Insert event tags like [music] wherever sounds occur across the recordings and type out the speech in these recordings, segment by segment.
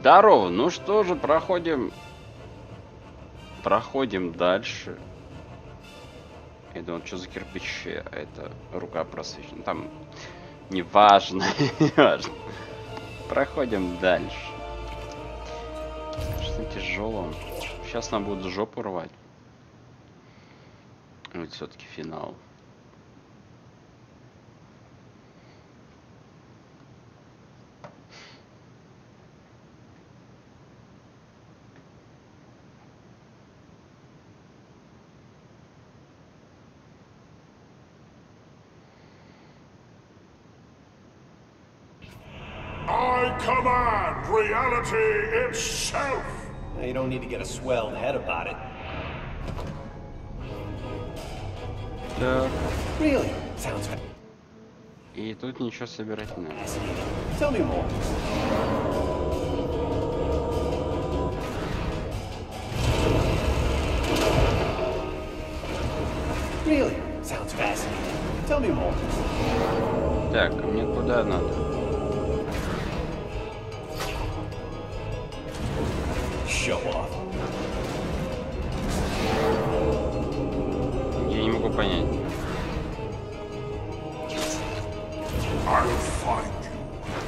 Здорово, ну что же, проходим... Проходим дальше. Я думал, что за кирпичи, это рука просвечена. Там не важно, [laughs] не важно. Проходим дальше. Что тяжело. Сейчас нам будут жопу рвать. Вот все-таки финал. I reality itself! Now, you don't need to get a swelled head about it. Так, Really? Sounds и тут ничего собирать не надо. Tell me more. Really? Sounds fascinating. Tell me more. Так, а мне куда надо?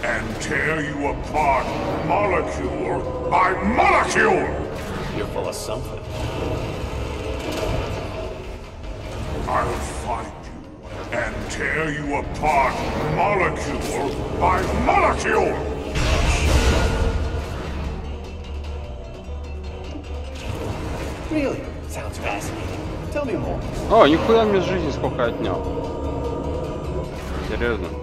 and tear you apart molecule by molecule! You're full of something. I'll find you and tear you apart molecule by molecule! Really? Sounds fascinating. Tell me more. О, нихуя мне жизни сколько отнял. Серьезно.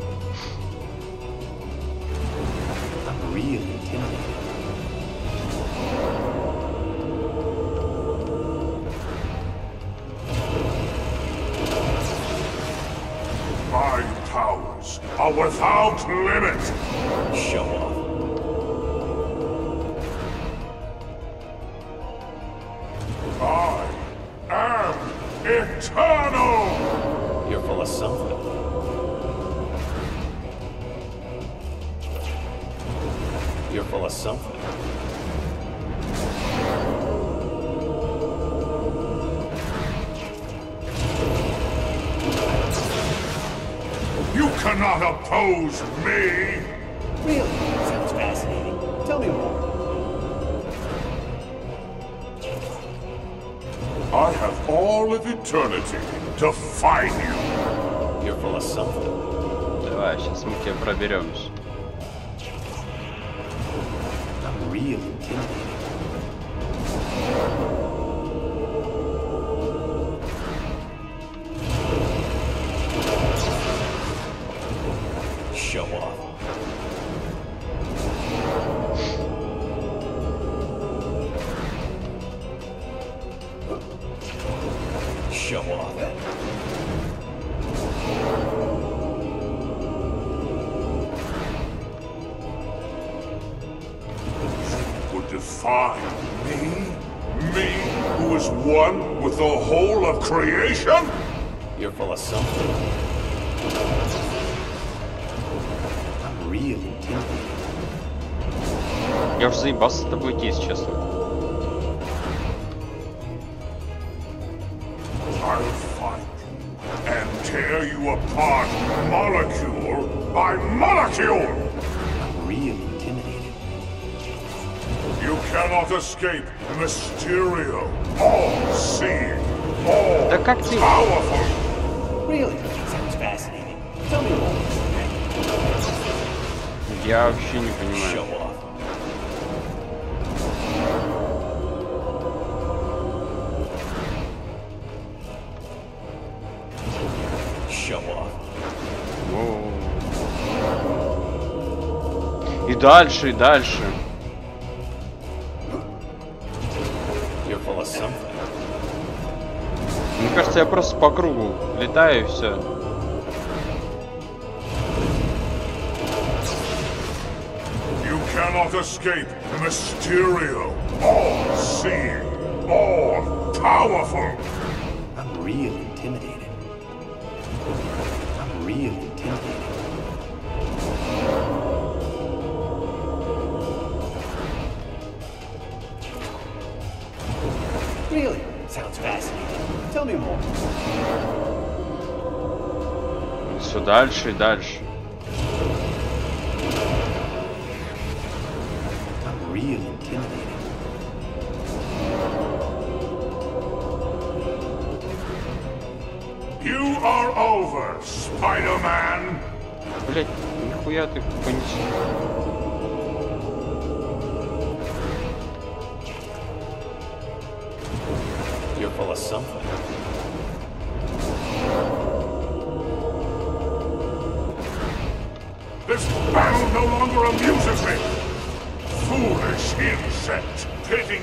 Давай, сейчас мы к тебе проберемся. Я уже заебался с тобой идти, если честно. Tear you apart molecule by molecule! I'm really intimidated. You cannot escape Mysterio, all-seeing, all Да как ты... powerful. Really? Sounds fascinating. Tell me more. Я вообще не Show понимаю. Off. Воу. И дальше, и дальше. Мне кажется, я просто по кругу летаю и все. You cannot escape Mysterio, all-seeing, all-powerful. I'm really дальше и дальше. I'm really intimidated. You are over, Spider-Man. Блять, нихуя ты понесешь. You're full of something.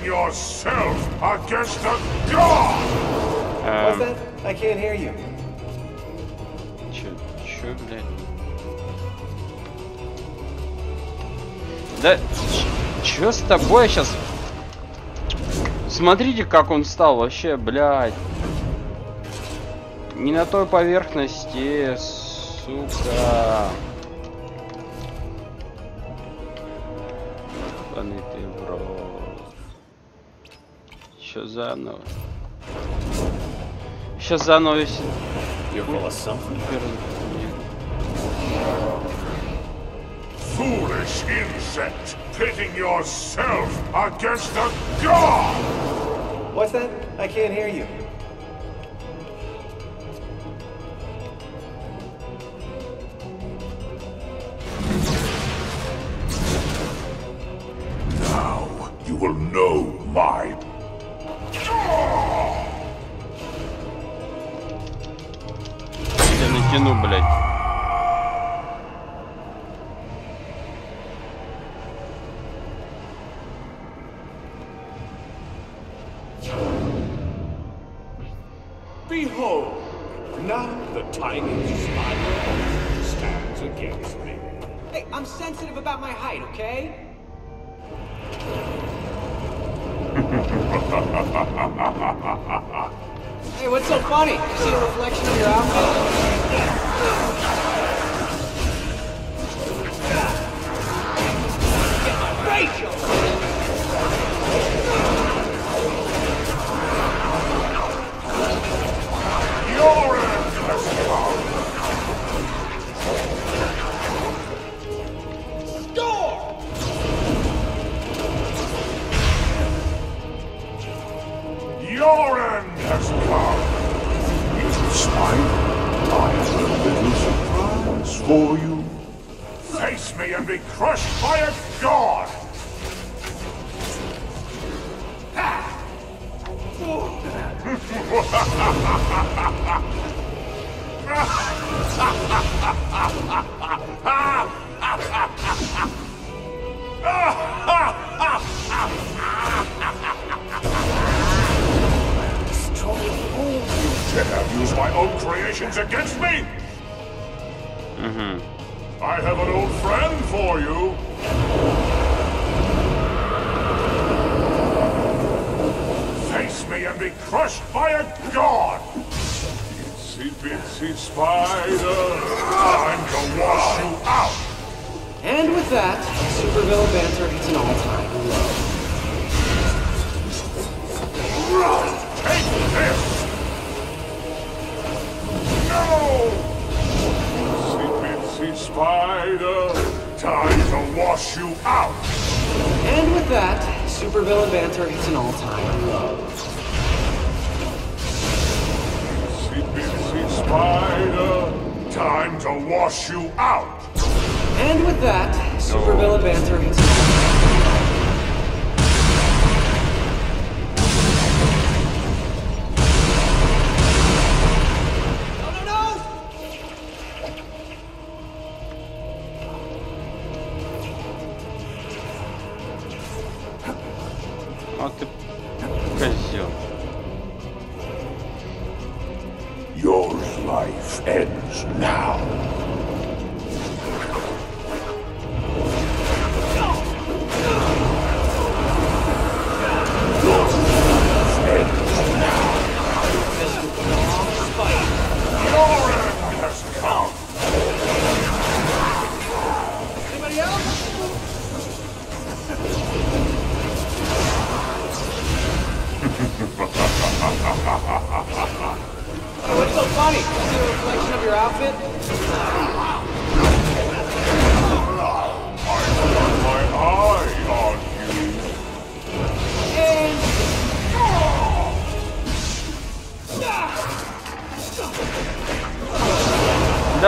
Yourself against a god. What's that? I can't hear you. Чё, чё, блядь? Да, ч- чё с тобой сейчас? Смотрите, как он стал вообще, блядь. Не на той поверхности, сука. Чё заново? Сейчас заново если... You're full of something. Нет. Foolish insect, pitting yourself against a god. What's that? I can't hear you. Hey, what's so funny? You see a reflection of your outfit? love. If smile, I will release once for you. Face me and be crushed by a god! Ha ha ha ha! Dare used my own creations against me? Mm-hmm. I have an old friend for you. Face me and be crushed by a god! Itsy bitsy spider, time to wash you out! And with that, supervillain banter hits an all-time low. Spider, time to wash you out! And with that, supervillain banter hits an all-time low. Bitsy spider, time to wash you out! And with that, supervillain banter hits an all-time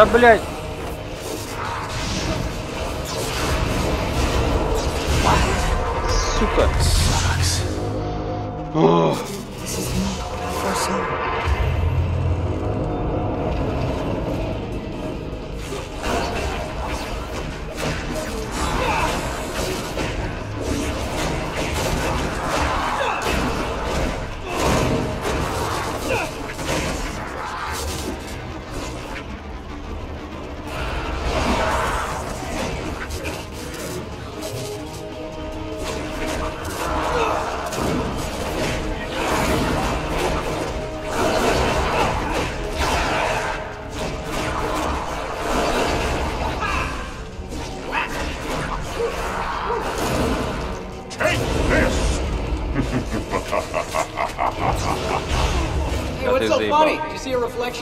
Да, блядь.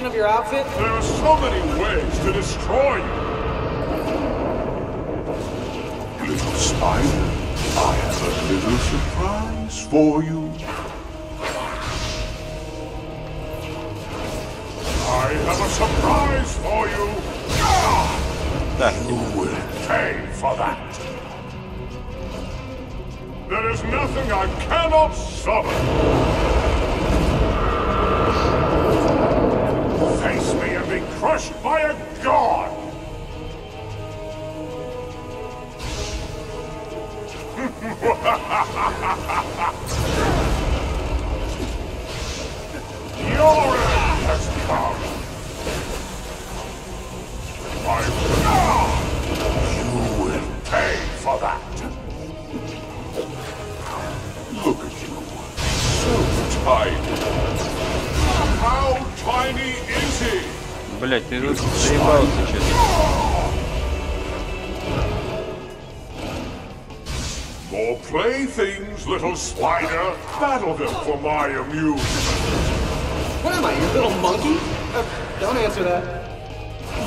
of your outfit? There are so many ways to destroy you. Little spider, I have a little surprise for you. I have a surprise for you. Ah! That you will pay for that. There is nothing I cannot summon. Crushed by a god. [laughs] Your end has come. I You will pay for that. Look at you. So tiny. How tiny? блядь, ты тут заебался что-то. More playthings, little spider. Battle them for my amusement. What am I, your little monkey? Uh, don't answer that.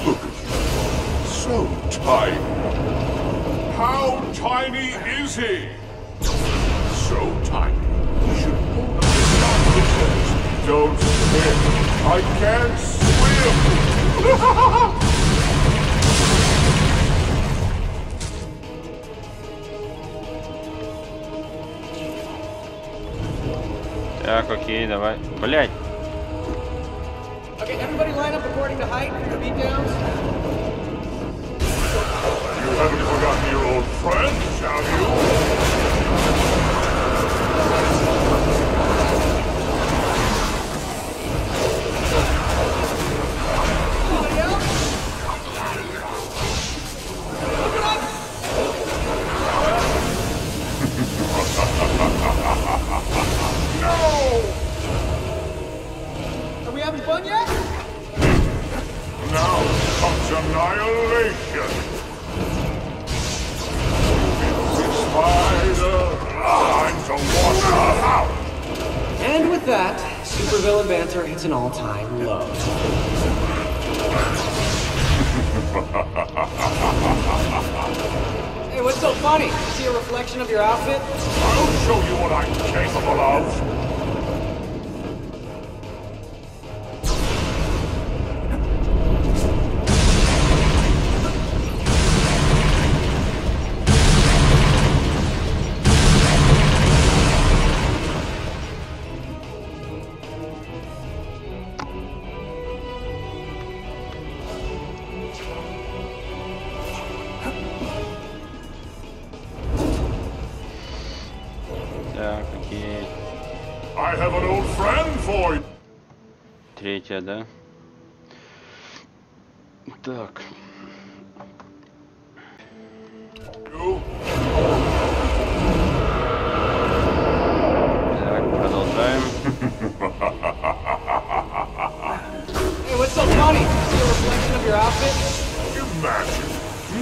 Look at you. So tiny. How tiny is he? So tiny. He should hold up his arms. Don't swim. I can't swim. Так, окей, давай. Блядь. Okay, everybody line up according to height for beat downs. You haven't forgotten your old friend, have you? Are we having fun yet? Now comes annihilation. Spider, time to wash her out. And with that, supervillain banter hits an all-time low. hey, what's so funny? See a reflection of your outfit? I'll show you what I'm capable of. Третья, да? Так. Так, продолжаем. [laughs] Hey, what's so funny? See a reflection of your outfit? Imagine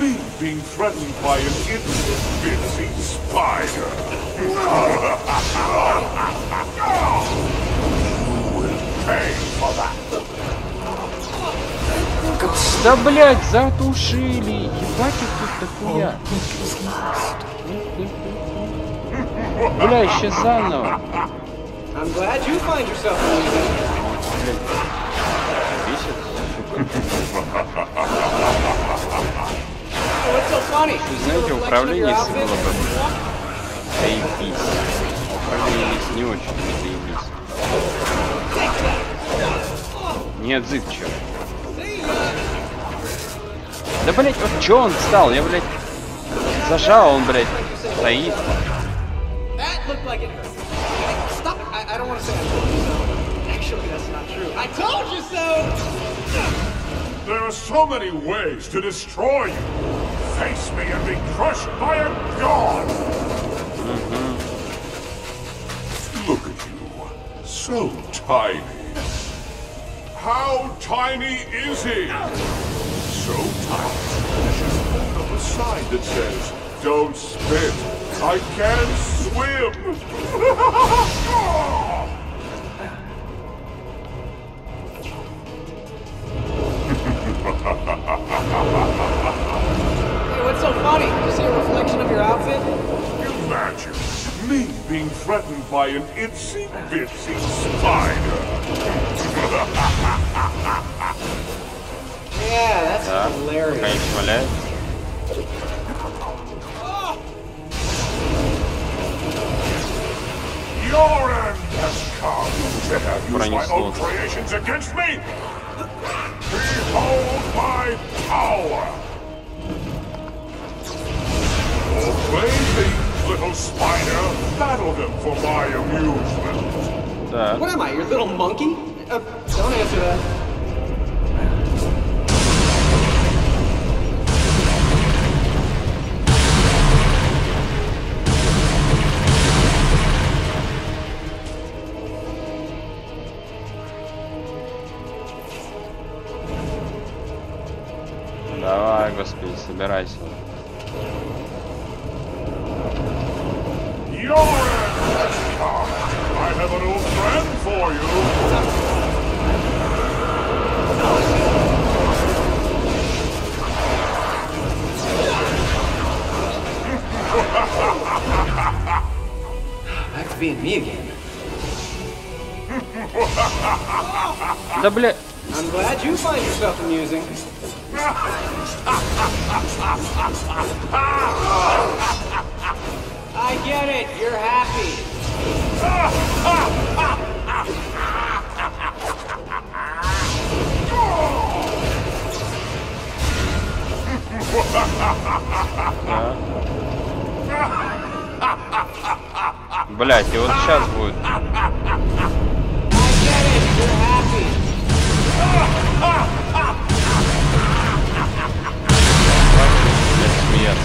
me being threatened by an itsy bitsy spider. [laughs] [laughs] Да, блять, затушили! Ебать их тут дохуя! Бля, еще заново! Блядь. Знаете, управление если было бы заебись. Управление не очень заебись. Чё? Да, блять, вот чё он встал? Я, блядь, зажал, он, блядь, стоит. There are so many ways to destroy you. Face me and be crushed by a god. Look at you, so tiny. How tiny is he? So tiny. You should hold up a sign that says, "Don't spit. I can't swim." Hey, what's so funny? You see a reflection of your outfit? Imagine me being threatened by an itsy bitsy spider yeah, that's da, hilarious. Aici mele. Your end has come. You have used my own creations against me. Behold my power. Obey me, little spider. Battle them for my amusement. What am I, your little monkey? Uh, don't answer that. Давай, господи, собирайся. Your end has come. I have an old friend for you. being me again. Да, бля... I'm glad you find yourself amusing. I get it. You're happy. Блять, и вот сейчас будет. Смеяться.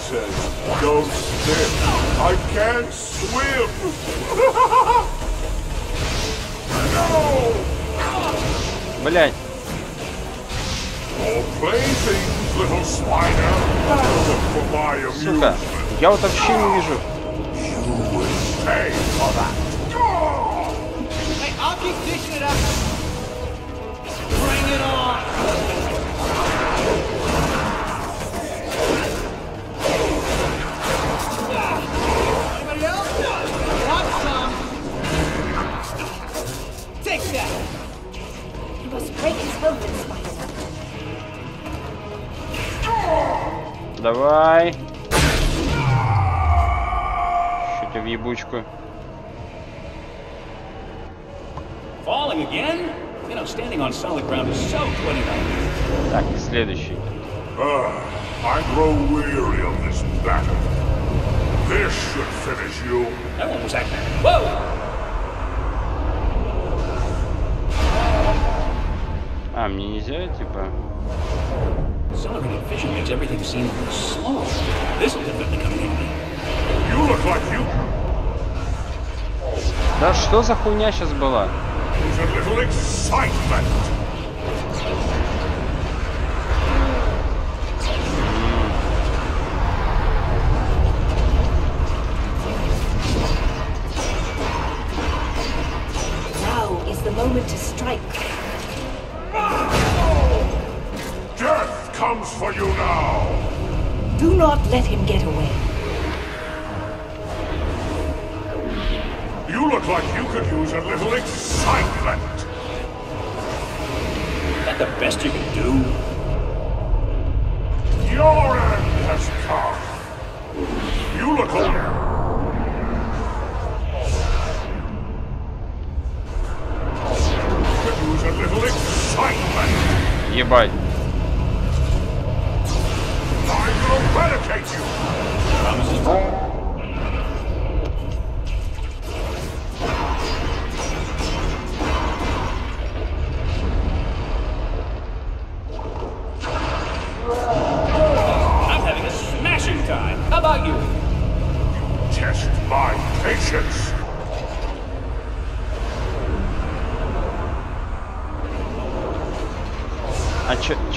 says, Don't spit. I can't swim. [laughs] no! Блять, Oh, playthings, little spider. Battle them for my сука. amusement. Я вот вообще не вижу. You will pay for that. Hey, I'll keep dishing it up. Bring it on. Ground is so 29. Так, следующий. Ah, I grow weary of this battle. This should finish you. That one was accurate. Whoa! А, мне нельзя, типа... Accelerated vision makes everything seem slow. This will definitely come in handy. You look like you Да что за хуйня сейчас была? use a little excitement.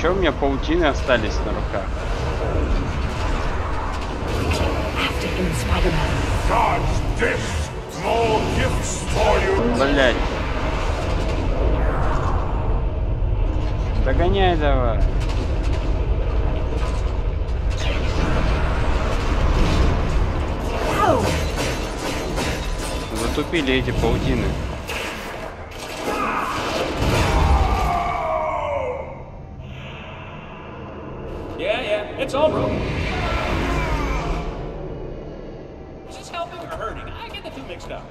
Чё у меня паутины остались на руках? Блять. Догоняй давай. Затупили эти паутины. It's all broken. Is this helping or hurting? I get the two mixed up.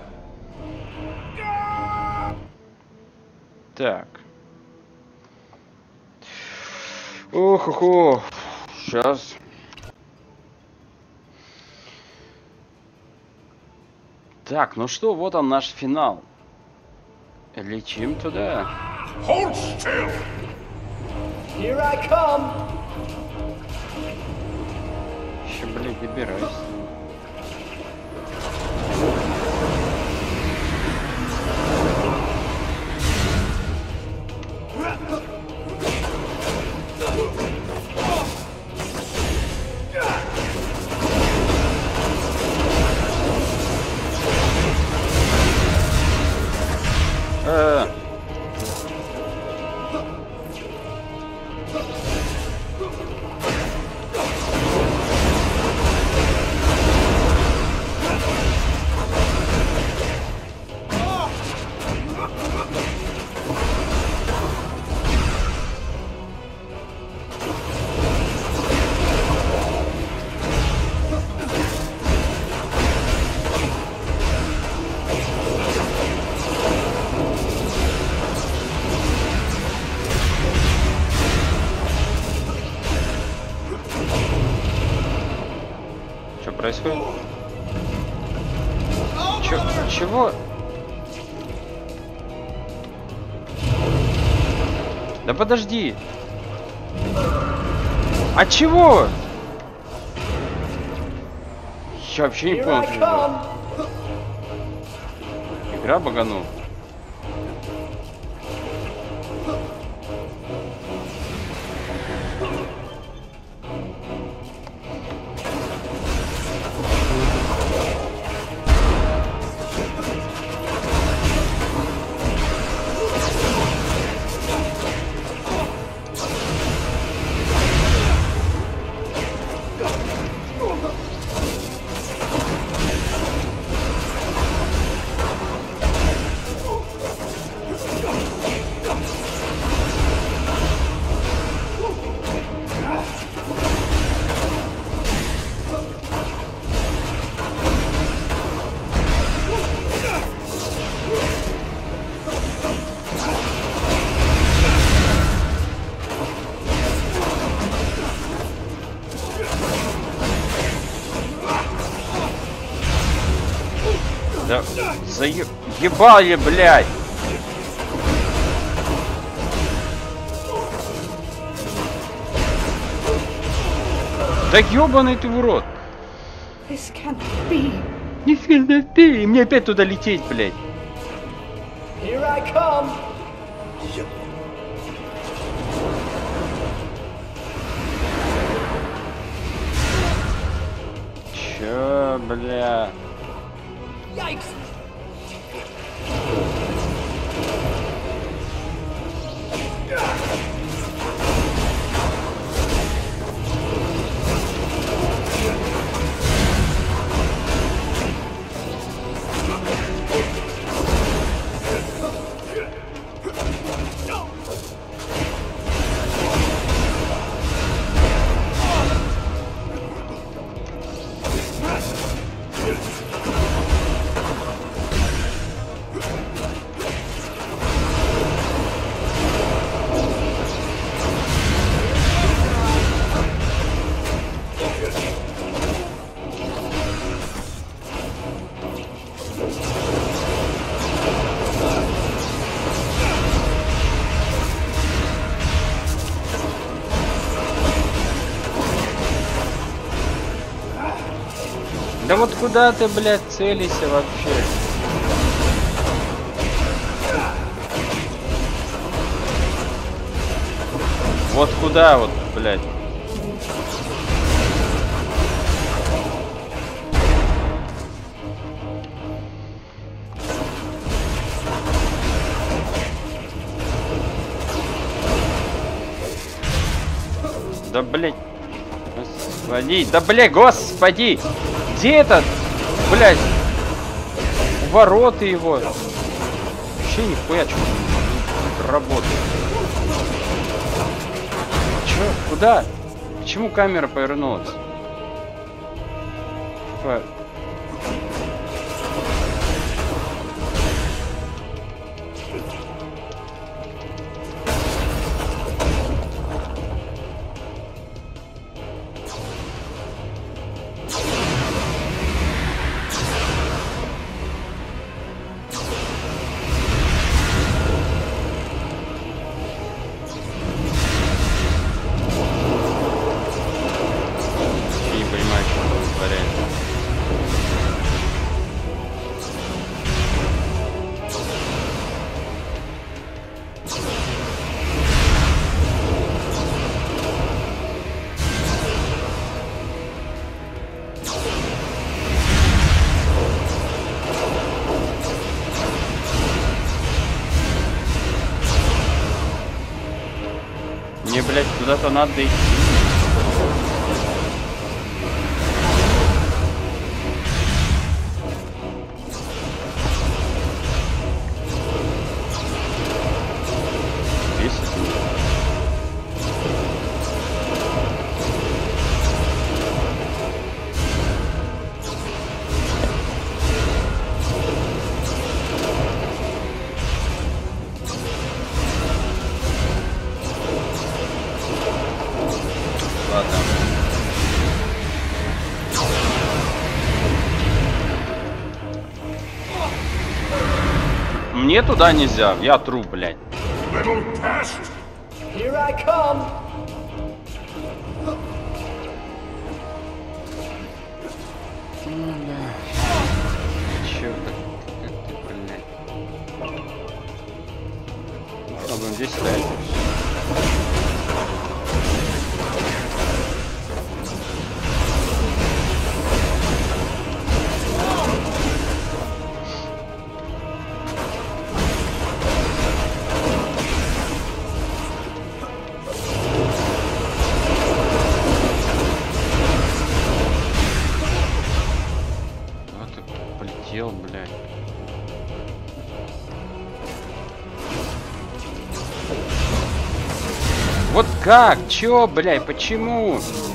Так. Ох, ох, ох. Сейчас. Так, ну что, вот он наш финал. Летим туда. Hold still. Here I come. Еще, блядь, добираюсь. Подожди. А чего? Я вообще не понял. Игра баганул. Ебали, блядь! Да ебаный ты в рот! Не сильно ты! Мне опять туда лететь, блядь! Чё, бля? Yikes. Вот куда ты, блядь, целишься вообще? Вот куда вот, блядь? Да, блядь. Господи, да, блядь, господи! Где этот, блядь, ворота его? Вообще нихуя, что работает. Чё? Куда? Почему камера повернулась? Типа... なってい。Туда нельзя, я тру, блядь. Как? Чё, блядь, почему? Окей.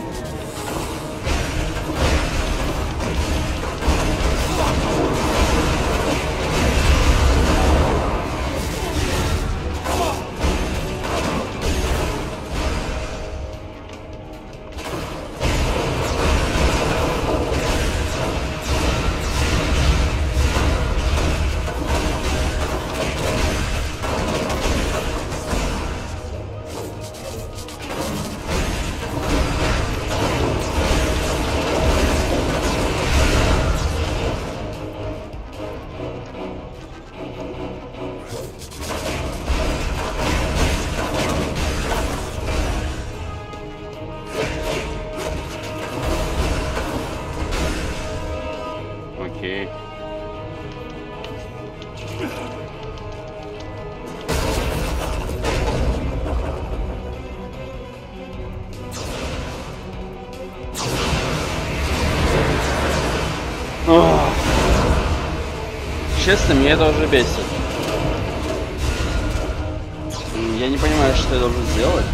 Честно, меня это уже бесит. Я не понимаю, что я должен сделать.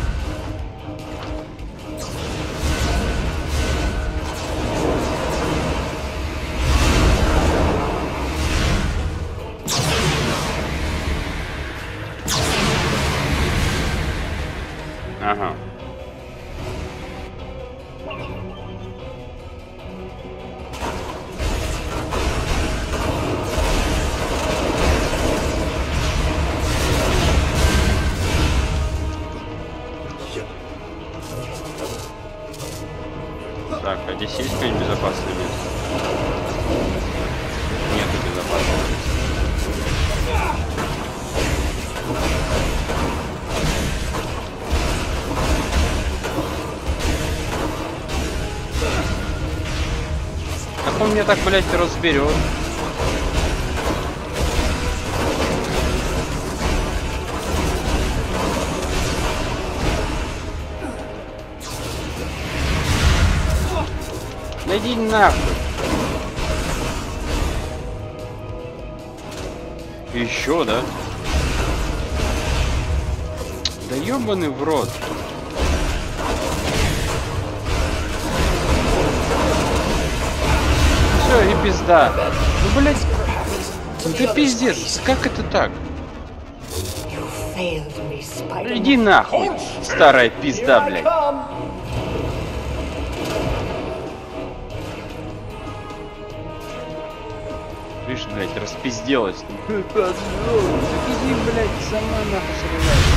Меня так, блядь, разберет? Да иди нахуй. Еще, да? Да ебаный в рот. Все, и пизда. Ну, блядь, да пиздец, как это так? Иди нахуй, старая пизда, блядь. Видишь, блядь, распизделась. Ну, иди, блядь, сама нахуй срывай.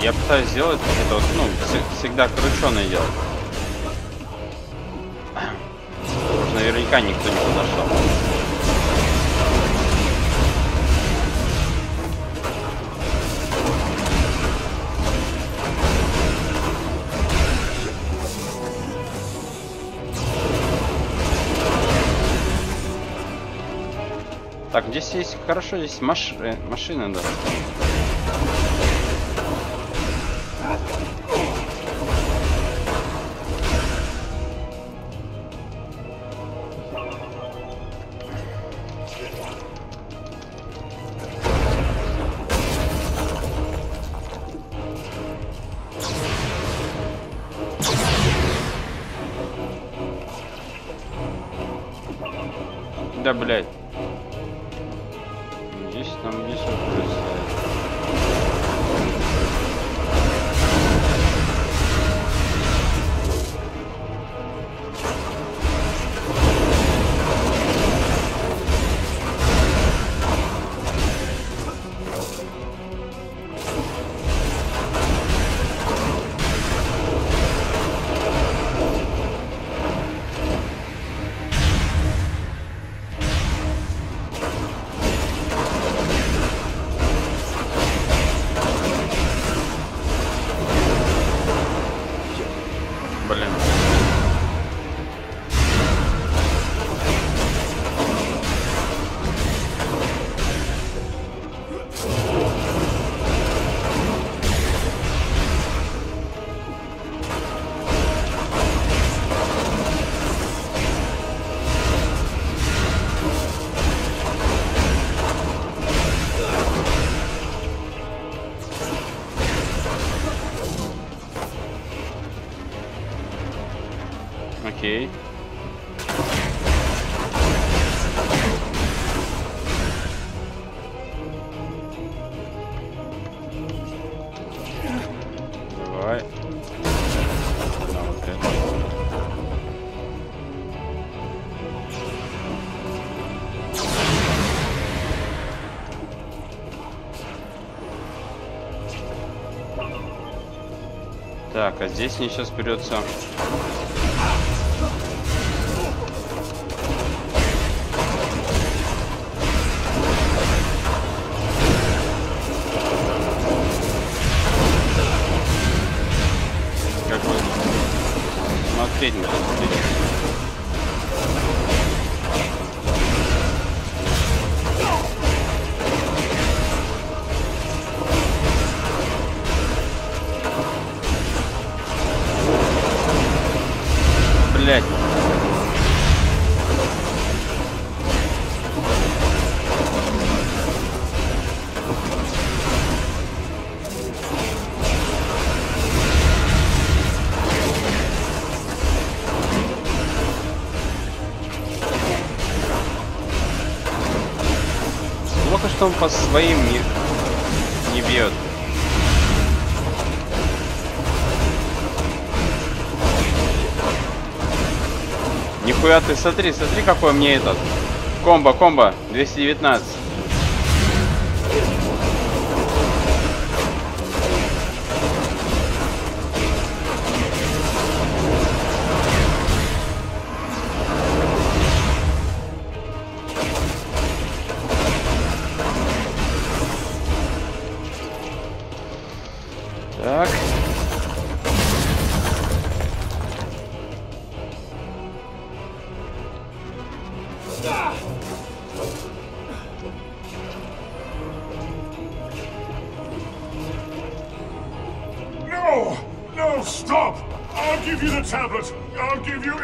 Я пытаюсь сделать это вот, ну, вс- всегда крученое делать. Наверняка никто не подошел. Так, здесь есть хорошо, здесь маш... э, машина, Так, а здесь мне сейчас придется... по своим не, не бьет. Нихуя ты, смотри, смотри, какой мне этот. Комбо, комбо, 219.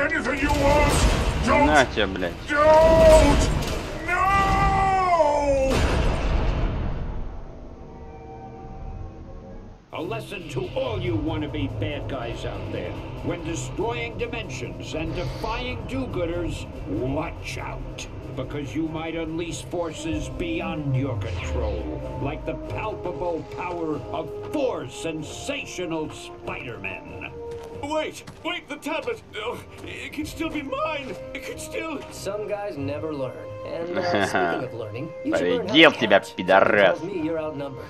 anything you want. Don't! На тебя, блядь. Don't! No! A lesson to all you wannabe bad guys out there. When destroying dimensions and defying do-gooders, watch out. Because you might unleash forces beyond your control. Like the palpable power of four sensational Spider-Men. Wait! Wait, the tablet! Oh, it could still be mine! It could still... Some guys never learn. And uh, [laughs] speaking of learning, you should learn how to count. Tells me you're outnumbered.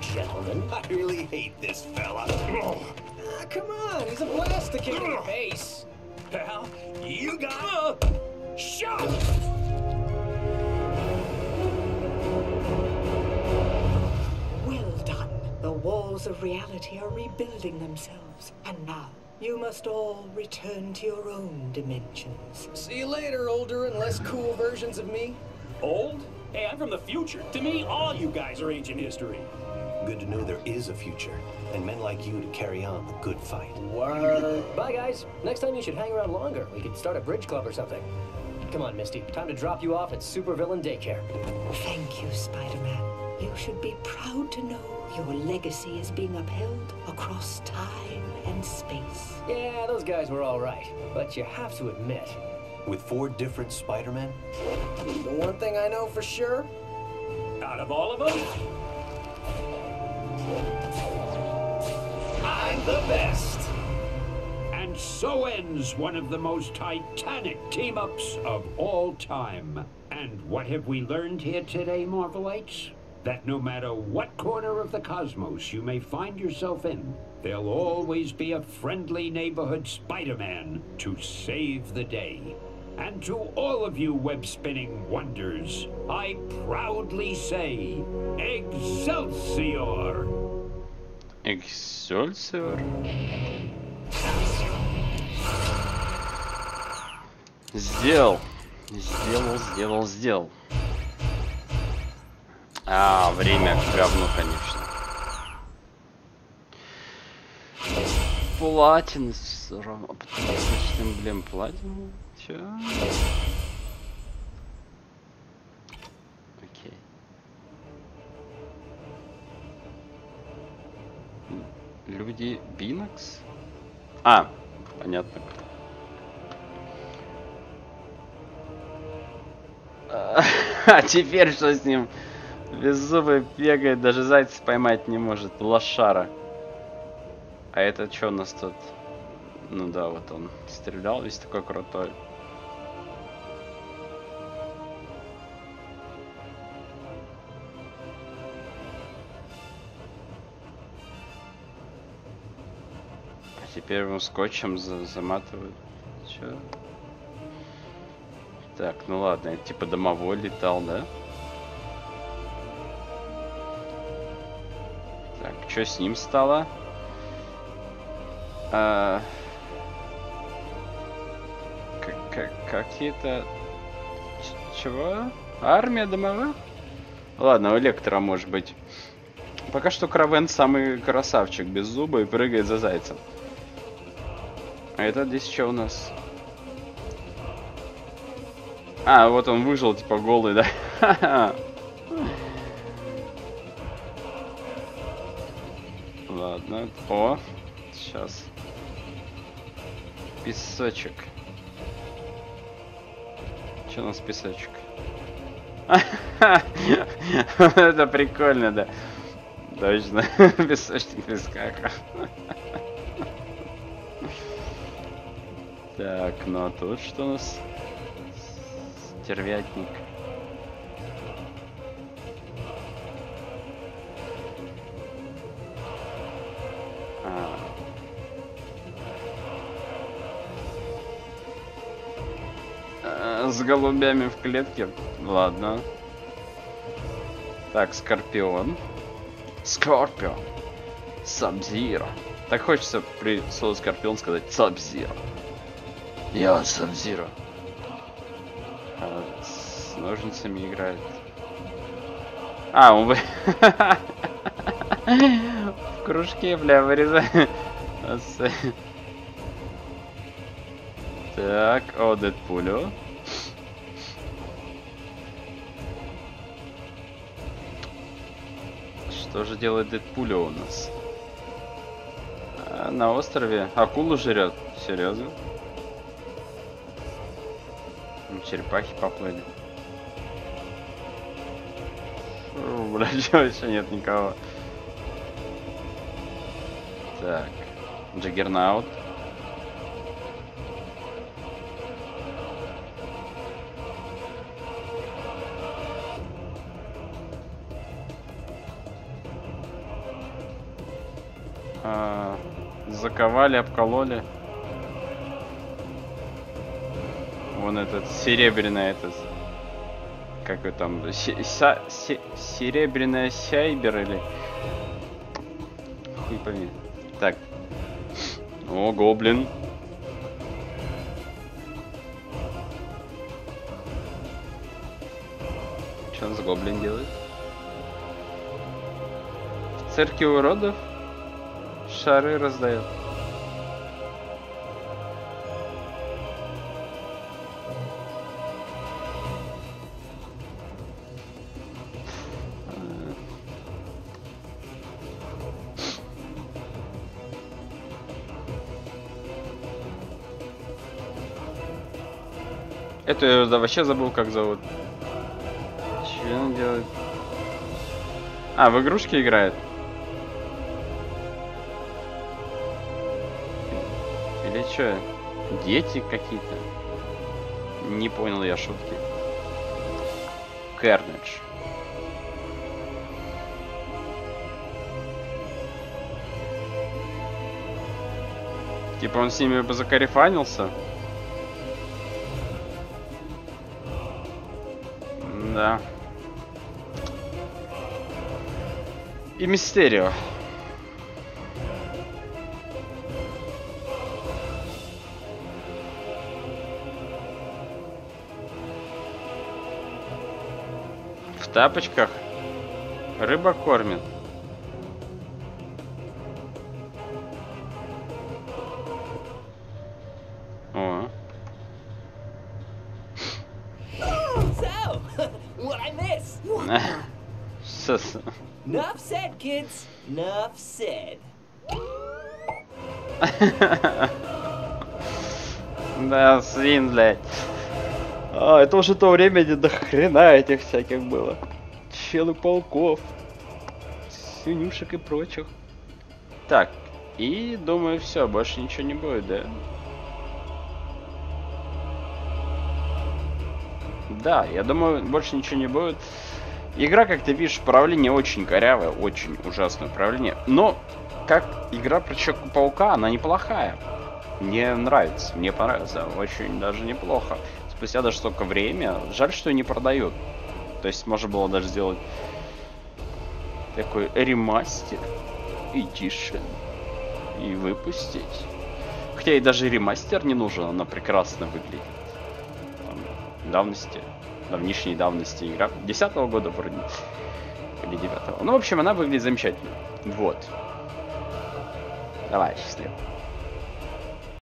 Gentlemen, I really hate this fella. Ah, come on, he's a blast to kick in the face. Pal, you got... Oh. Shut walls of reality are rebuilding themselves. And now, you must all return to your own dimensions. See you later, older and less cool versions of me. Old? Hey, I'm from the future. To me, all you guys are ancient history. Good to know there is a future, and men like you to carry on the good fight. What? Bye, guys. Next time you should hang around longer. We could start a bridge club or something. Come on, Misty. Time to drop you off at Supervillain Daycare. Thank you, Spider-Man. You should be proud to know your legacy is being upheld across time and space. Yeah, those guys were all right. But you have to admit, With four different Spider-Men, The one thing I know for sure, Out of all of them, I'm the best. And so ends one of the most titanic team-ups of all time. And what have we learned here today, Marvelites? That no matter what corner of the cosmos you may find yourself in, there'll always be a friendly neighborhood Spider-Man to save the day. And to all of you web-spinning wonders, I proudly say, Excelsior! Эксельсиор. Сделал. Сделал, сделал, сделал. А, время к говну, конечно. Платин все равно. блин эмблем платин. Че? Окей. Люди Бинокс? А, понятно. [laughs] А теперь что с ним? Беззубый бегает, даже зайца поймать не может. Лошара. А это что у нас тут? Ну да, вот он стрелял, весь такой крутой. А теперь ему скотчем за заматывают. Чё? Так, ну ладно, это типа домовой летал, да? Что с ним стало? А... как- как- Какие-то... Чего? Армия домовых? Ладно, у Лектора может быть. Пока что Кравен самый красавчик, без зуба и прыгает за зайцем. А это здесь что у нас? А, вот он выжил, типа голый, да? [laughs] Ладно. О, сейчас. Песочек. Че у нас песочек? [laughs] Это прикольно, да. Точно. [laughs] Песочник песка. Так, ну а тут что у нас? Стервятник. С голубями в клетке. Ладно. Так, Скорпион. Скорпион. Сабзиро. Так хочется при слове Скорпион сказать Сабзиро. Я Сабзиро. А, с ножницами играет. А, он вы... [laughs] В кружке, бля, вырезает. [laughs] Так, о, Дэдпулю. Что же делает Дэдпулю у нас? А, на острове акулу жрет. Серьезно? Черепахи поплыли. Фу, Бля, чё, [laughs] вообще нет никого. Так. Джаггернаут. Заковали, обкололи. Вон этот серебряный этот. Как его там? са- се- серебряная сайбер или. Хуй пойми. Так. О, гоблин. Что он с гоблин делает? В церкви уродов шары раздает. Это я вообще забыл, как зовут. Че он делает? А, в игрушки играет. Или что? Дети какие-то? Не понял я шутки. Carnage. Типа он с ними бы закарифанился? И Мистерио. В тапочках рыба кормит. Enough said. [laughs] Да, свин, блядь. А, это уже то время, где до хрена этих всяких было. Челы полков, свинюшек и прочих. Так, и думаю, все, больше ничего не будет, да? Да, я думаю, больше ничего не будет. Игра, как ты видишь, управление очень корявое, очень ужасное управление. Но, как игра про Человека-паука, она неплохая. Мне нравится, мне понравится, очень даже неплохо. Спустя даже столько время, жаль, что не продают. То есть можно было даже сделать такой ремастер, эдишн, и выпустить. Хотя и даже ремастер не нужен, она прекрасно выглядит. Там, давности, давнишней давности игра. 10 -го года вроде. Или 9 -го. Ну, в общем, она выглядит замечательно. Вот. Давай, счастливо.